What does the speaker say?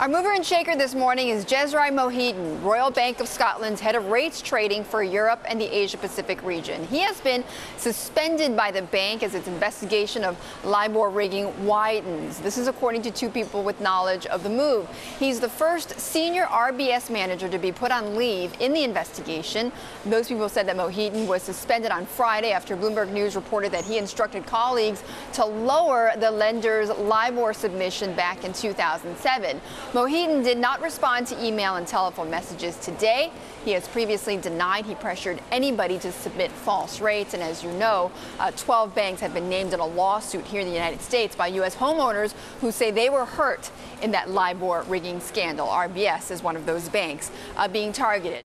Our mover and shaker this morning is Jezri Mohideen, Royal Bank of Scotland's head of rates trading for Europe and the Asia Pacific region. He has been suspended by the bank as its investigation of LIBOR rigging widens. This is according to two people with knowledge of the move. He's the first senior RBS manager to be put on leave in the investigation. Those people said that Mohideen was suspended on Friday after Bloomberg News reported that he instructed colleagues to lower the lender's LIBOR submission back in 2007. Mohideen did not respond to email and telephone messages today. He has previously denied he pressured anybody to submit false rates. And as you know, uh, 12 banks have been named in a lawsuit here in the United States by U.S. homeowners who say they were hurt in that LIBOR rigging scandal. RBS is one of those banks uh, being targeted.